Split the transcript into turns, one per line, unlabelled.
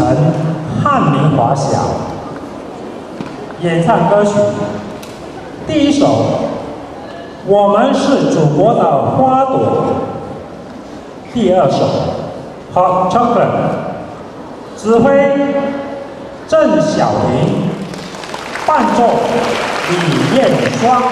汉翰林华翔演唱歌曲。第一首《我们是祖国的花朵》，第二首《Hot Chocolate》，指挥郑晓平，伴奏李艳双。